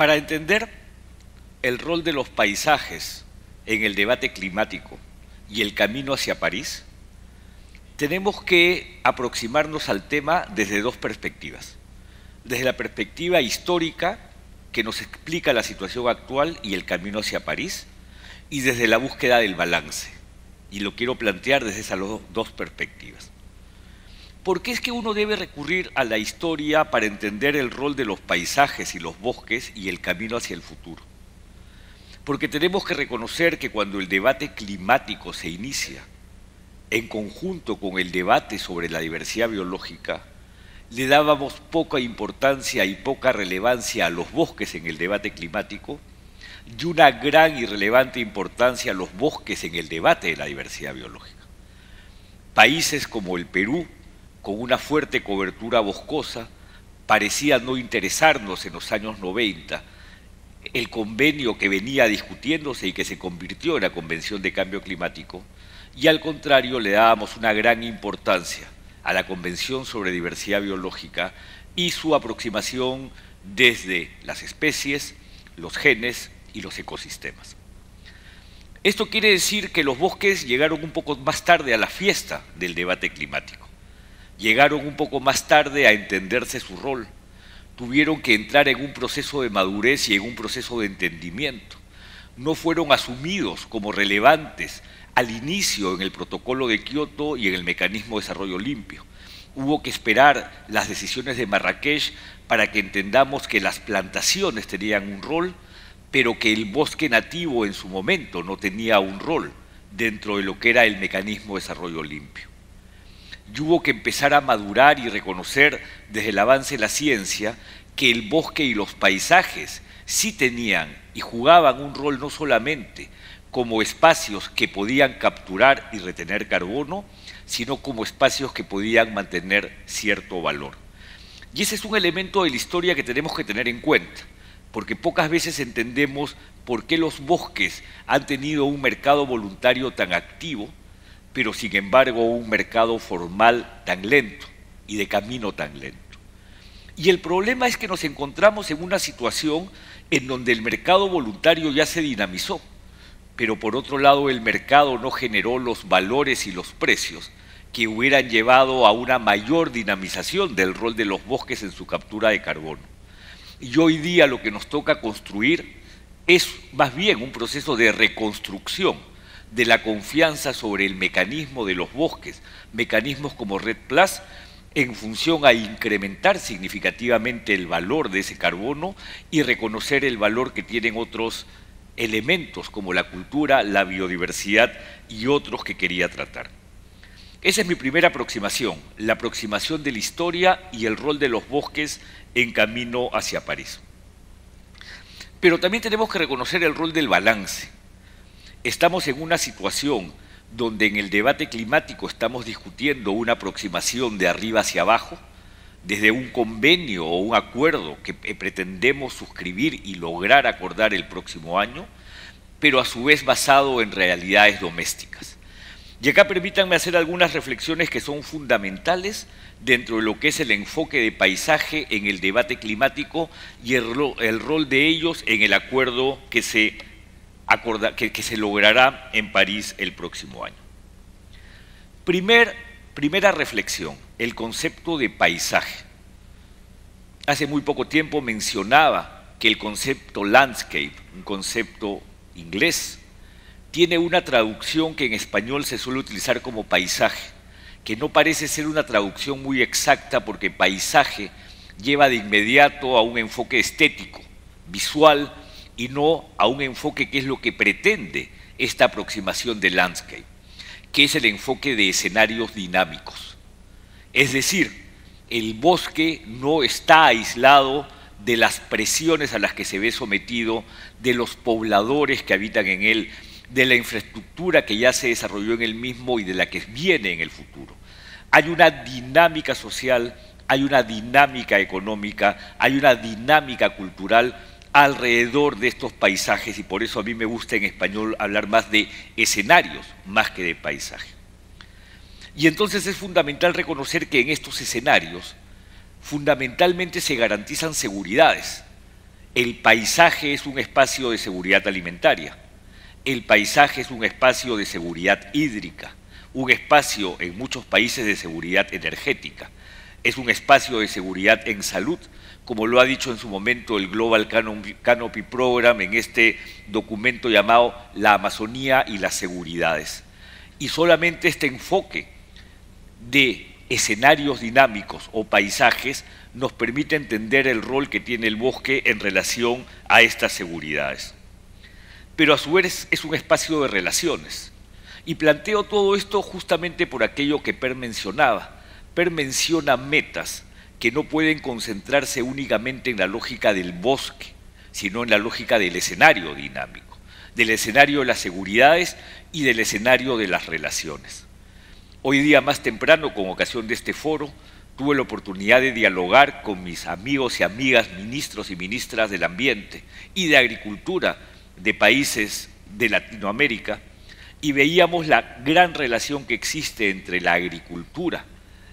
Para entender el rol de los paisajes en el debate climático y el camino hacia París, tenemos que aproximarnos al tema desde dos perspectivas. Desde la perspectiva histórica, que nos explica la situación actual y el camino hacia París, y desde la búsqueda del balance. Y lo quiero plantear desde esas dos perspectivas. ¿Por qué es que uno debe recurrir a la historia para entender el rol de los paisajes y los bosques y el camino hacia el futuro? Porque tenemos que reconocer que cuando el debate climático se inicia, en conjunto con el debate sobre la diversidad biológica, le dábamos poca importancia y poca relevancia a los bosques en el debate climático y una gran y relevante importancia a los bosques en el debate de la diversidad biológica. Países como el Perú, con una fuerte cobertura boscosa, parecían no interesarnos en los años 90 el convenio que venía discutiéndose y que se convirtió en la Convención de Cambio Climático, y al contrario le dábamos una gran importancia a la Convención sobre Diversidad Biológica y su aproximación desde las especies, los genes y los ecosistemas. Esto quiere decir que los bosques llegaron un poco más tarde a la fiesta del debate climático, llegaron un poco más tarde a entenderse su rol, tuvieron que entrar en un proceso de madurez y en un proceso de entendimiento, no fueron asumidos como relevantes al inicio en el protocolo de Kioto y en el mecanismo de desarrollo limpio. Hubo que esperar las decisiones de Marrakech para que entendamos que las plantaciones tenían un rol, pero que el bosque nativo en su momento no tenía un rol dentro de lo que era el mecanismo de desarrollo limpio. Y hubo que empezar a madurar y reconocer desde el avance de la ciencia que el bosque y los paisajes sí tenían y jugaban un rol no solamente como espacios que podían capturar y retener carbono, sino como espacios que podían mantener cierto valor. Y ese es un elemento de la historia que tenemos que tener en cuenta porque pocas veces entendemos por qué los bosques han tenido un mercado voluntario tan activo, pero sin embargo un mercado formal tan lento y de camino tan lento. Y el problema es que nos encontramos en una situación en donde el mercado voluntario ya se dinamizó, pero por otro lado el mercado no generó los valores y los precios que hubieran llevado a una mayor dinamización del rol de los bosques en su captura de carbono. Y hoy día lo que nos toca construir es más bien un proceso de reconstrucción de la confianza sobre el mecanismo de los bosques, mecanismos como Red Plus, en función a incrementar significativamente el valor de ese carbono y reconocer el valor que tienen otros elementos como la cultura, la biodiversidad y otros que quería tratar. Esa es mi primera aproximación, la aproximación de la historia y el rol de los bosques en camino hacia París. Pero también tenemos que reconocer el rol del balance. Estamos en una situación donde en el debate climático estamos discutiendo una aproximación de arriba hacia abajo, desde un convenio o un acuerdo que pretendemos suscribir y lograr acordar el próximo año, pero a su vez basado en realidades domésticas. Y acá permítanme hacer algunas reflexiones que son fundamentales dentro de lo que es el enfoque de paisaje en el debate climático y el, rol de ellos en el acuerdo que se, que, se logrará en París el próximo año. Primer, primera reflexión, el concepto de paisaje. Hace muy poco tiempo mencionaba que el concepto landscape, un concepto inglés, tiene una traducción que en español se suele utilizar como paisaje, que no parece ser una traducción muy exacta porque paisaje lleva de inmediato a un enfoque estético, visual, y no a un enfoque que es lo que pretende esta aproximación de landscape, que es el enfoque de escenarios dinámicos. Es decir, el bosque no está aislado de las presiones a las que se ve sometido, de los pobladores que habitan en él, de la infraestructura que ya se desarrolló en el mismo y de la que viene en el futuro. Hay una dinámica social, hay una dinámica económica, hay una dinámica cultural alrededor de estos paisajes y por eso a mí me gusta en español hablar más de escenarios más que de paisaje. Y entonces es fundamental reconocer que en estos escenarios fundamentalmente se garantizan seguridades El paisaje es un espacio de seguridad alimentaria. El paisaje es un espacio de seguridad hídrica, un espacio en muchos países de seguridad energética. Es un espacio de seguridad en salud, como lo ha dicho en su momento el Global Canopy Program en este documento llamado La Amazonía y las Seguridades. Y solamente este enfoque de escenarios dinámicos o paisajes nos permite entender el rol que tiene el bosque en relación a estas seguridades. Pero a su vez es un espacio de relaciones. Y planteo todo esto justamente por aquello que Per mencionaba. Menciona metas que no pueden concentrarse únicamente en la lógica del bosque, sino en la lógica del escenario dinámico, del escenario de las seguridades y del escenario de las relaciones. Hoy día más temprano, con ocasión de este foro, tuve la oportunidad de dialogar con mis amigos y amigas ministros y ministras del ambiente y de agricultura de países de Latinoamérica y veíamos la gran relación que existe entre la agricultura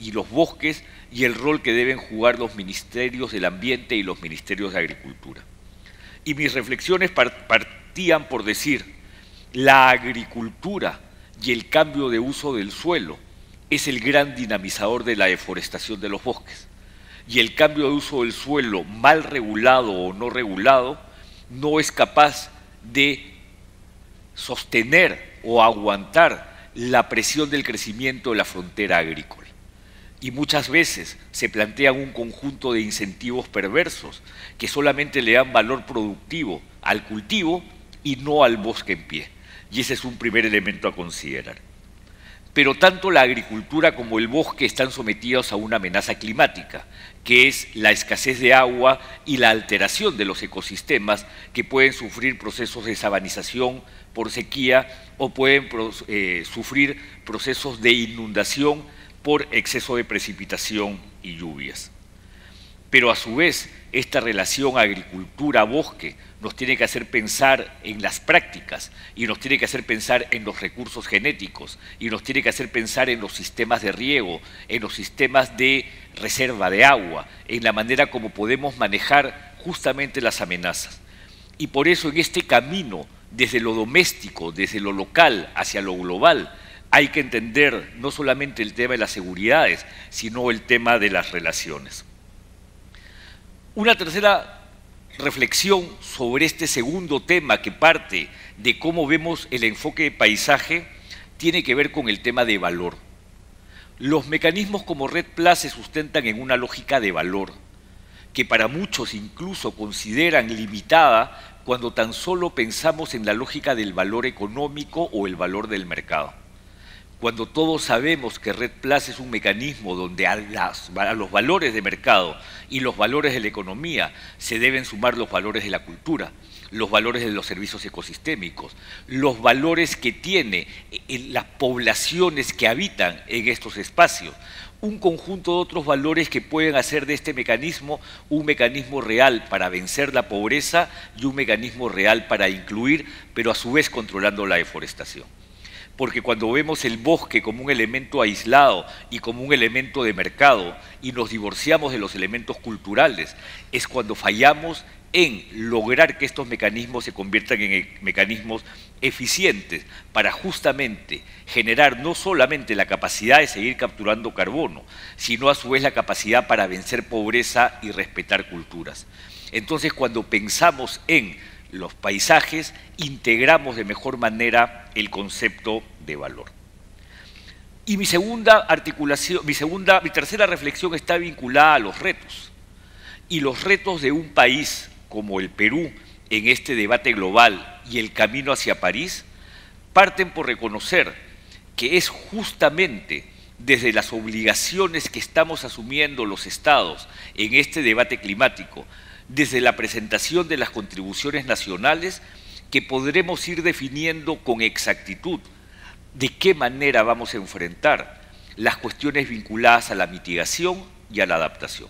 y los bosques y el rol que deben jugar los ministerios del ambiente y los ministerios de agricultura. Y mis reflexiones partían por decir, la agricultura y el cambio de uso del suelo es el gran dinamizador de la deforestación de los bosques. Y el cambio de uso del suelo mal regulado o no regulado no es capaz de sostener o aguantar la presión del crecimiento de la frontera agrícola. Y muchas veces se plantean un conjunto de incentivos perversos que solamente le dan valor productivo al cultivo y no al bosque en pie. Y ese es un primer elemento a considerar pero tanto la agricultura como el bosque están sometidos a una amenaza climática, que es la escasez de agua y la alteración de los ecosistemas que pueden sufrir procesos de sabanización por sequía o pueden eh, sufrir procesos de inundación por exceso de precipitación y lluvias. Pero a su vez, esta relación agricultura-bosque nos tiene que hacer pensar en las prácticas y nos tiene que hacer pensar en los recursos genéticos y nos tiene que hacer pensar en los sistemas de riego, en los sistemas de reserva de agua, en la manera como podemos manejar justamente las amenazas. Y por eso en este camino, desde lo doméstico, desde lo local hacia lo global, hay que entender no solamente el tema de las seguridades, sino el tema de las relaciones. Una tercera reflexión sobre este segundo tema que parte de cómo vemos el enfoque de paisaje tiene que ver con el tema de valor. Los mecanismos como Red Plus se sustentan en una lógica de valor, que para muchos incluso consideran limitada cuando tan solo pensamos en la lógica del valor económico o el valor del mercado cuando todos sabemos que Red Plus es un mecanismo donde a, los valores de mercado y los valores de la economía se deben sumar los valores de la cultura, los valores de los servicios ecosistémicos, los valores que tiene eh, las poblaciones que habitan en estos espacios, un conjunto de otros valores que pueden hacer de este mecanismo un mecanismo real para vencer la pobreza y un mecanismo real para incluir, pero a su vez controlando la deforestación porque cuando vemos el bosque como un elemento aislado y como un elemento de mercado y nos divorciamos de los elementos culturales, es cuando fallamos en lograr que estos mecanismos se conviertan en mecanismos eficientes para justamente generar no solamente la capacidad de seguir capturando carbono, sino a su vez la capacidad para vencer pobreza y respetar culturas. Entonces, cuando pensamos en los paisajes, integramos de mejor manera el concepto de valor. Y mi segunda articulación, mi segunda, mi tercera reflexión está vinculada a los retos. Y los retos de un país como el Perú en este debate global y el camino hacia París parten por reconocer que es justamente desde las obligaciones que estamos asumiendo los estados en este debate climático, desde la presentación de las contribuciones nacionales, que podremos ir definiendo con exactitud de qué manera vamos a enfrentar las cuestiones vinculadas a la mitigación y a la adaptación.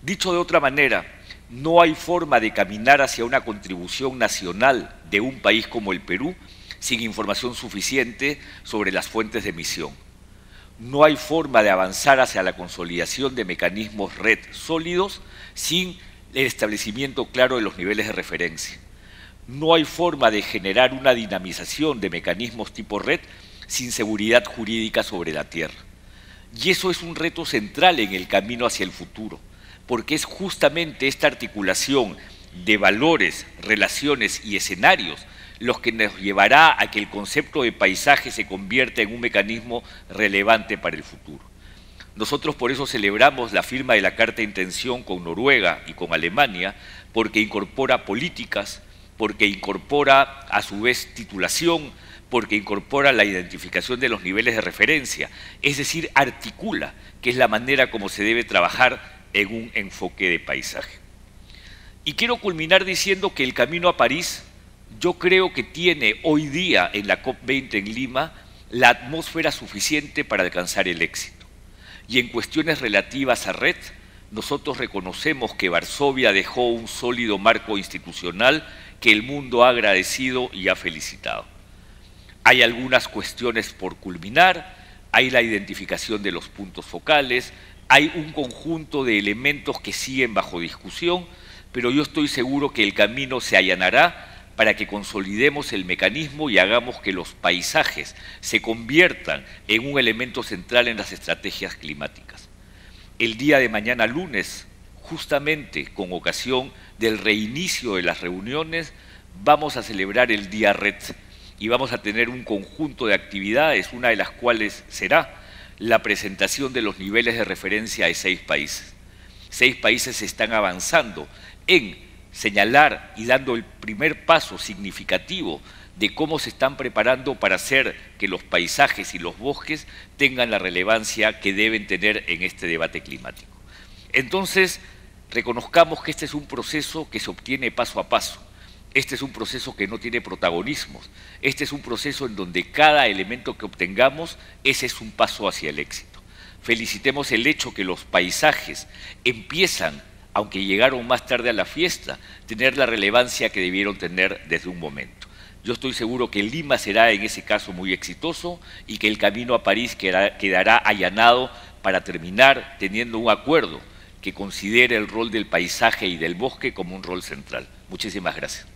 Dicho de otra manera, no hay forma de caminar hacia una contribución nacional de un país como el Perú sin información suficiente sobre las fuentes de emisión. No hay forma de avanzar hacia la consolidación de mecanismos red sólidos sin el establecimiento claro de los niveles de referencia. No hay forma de generar una dinamización de mecanismos tipo red sin seguridad jurídica sobre la tierra. Y eso es un reto central en el camino hacia el futuro, porque es justamente esta articulación de valores, relaciones y escenarios los que nos llevará a que el concepto de paisaje se convierta en un mecanismo relevante para el futuro. Nosotros por eso celebramos la firma de la Carta de Intención con Noruega y con Alemania, porque incorpora políticas, porque incorpora a su vez titulación, porque incorpora la identificación de los niveles de referencia, es decir, articula, que es la manera como se debe trabajar en un enfoque de paisaje. Y quiero culminar diciendo que el camino a París yo creo que tiene hoy día en la COP20 en Lima la atmósfera suficiente para alcanzar el éxito. Y en cuestiones relativas a red, nosotros reconocemos que Varsovia dejó un sólido marco institucional que el mundo ha agradecido y ha felicitado. Hay algunas cuestiones por culminar, hay la identificación de los puntos focales, hay un conjunto de elementos que siguen bajo discusión, pero yo estoy seguro que el camino se allanará para que consolidemos el mecanismo y hagamos que los paisajes se conviertan en un elemento central en las estrategias climáticas. El día de mañana lunes, justamente con ocasión del reinicio de las reuniones, vamos a celebrar el Día Red y vamos a tener un conjunto de actividades, una de las cuales será la presentación de los niveles de referencia de seis países. Seis países están avanzando en señalar y dando el primer paso significativo de cómo se están preparando para hacer que los paisajes y los bosques tengan la relevancia que deben tener en este debate climático. Entonces, reconozcamos que este es un proceso que se obtiene paso a paso. Este es un proceso que no tiene protagonismos. Este es un proceso en donde cada elemento que obtengamos, ese es un paso hacia el éxito. Felicitemos el hecho que los paisajes empiezan aunque llegaron más tarde a la fiesta, tener la relevancia que debieron tener desde un momento. Yo estoy seguro que Lima será en ese caso muy exitoso y que el camino a París quedará, allanado para terminar teniendo un acuerdo que considere el rol del paisaje y del bosque como un rol central. Muchísimas gracias.